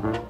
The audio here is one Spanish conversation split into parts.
Mm-hmm.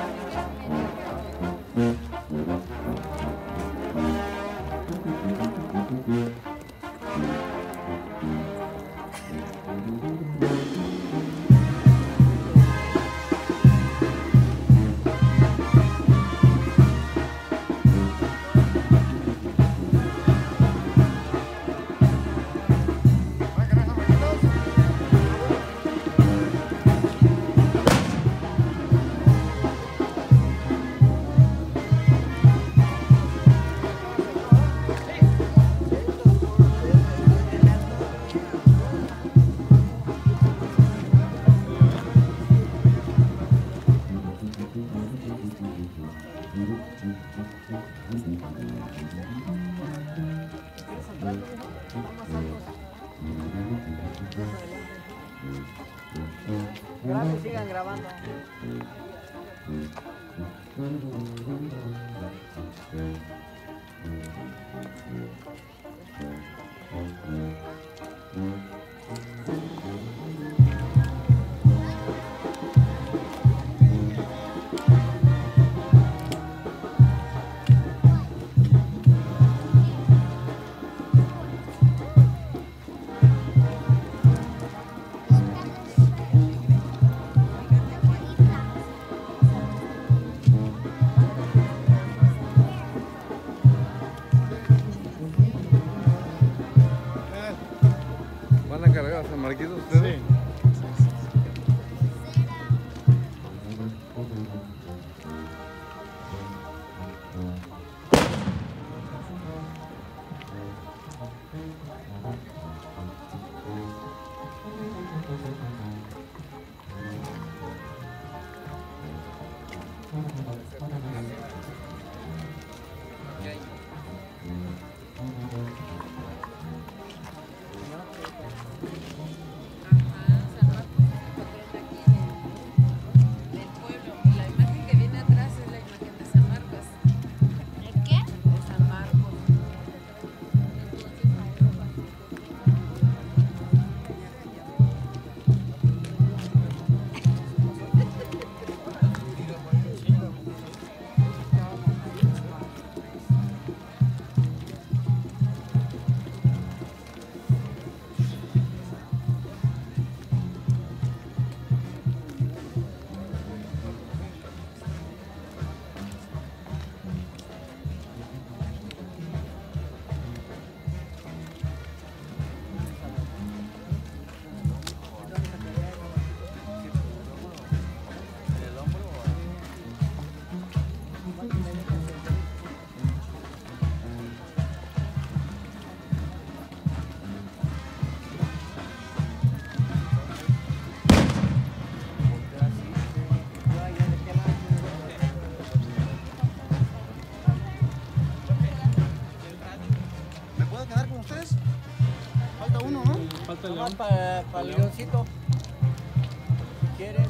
Gracias, sigan grabando. ¿Van uno, ¿no? Falta el león. Para, para el leoncito. ¿Quieres?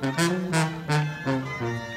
Mm-hmm.